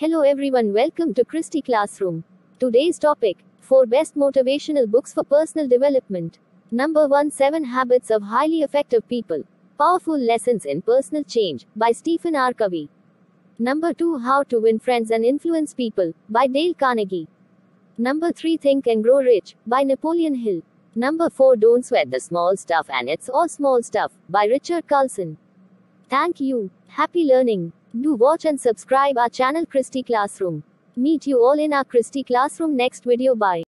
Hello everyone, welcome to Christy Classroom. Today's topic 4 Best Motivational Books for Personal Development. Number 1 7 Habits of Highly Effective People. Powerful Lessons in Personal Change by Stephen R. Covey. Number 2 How to Win Friends and Influence People by Dale Carnegie. Number 3 Think and Grow Rich by Napoleon Hill. Number 4 Don't Sweat the Small Stuff and It's All Small Stuff by Richard Carlson. Thank you. Happy learning. Do watch and subscribe our channel Christy Classroom. Meet you all in our Christy Classroom next video. Bye.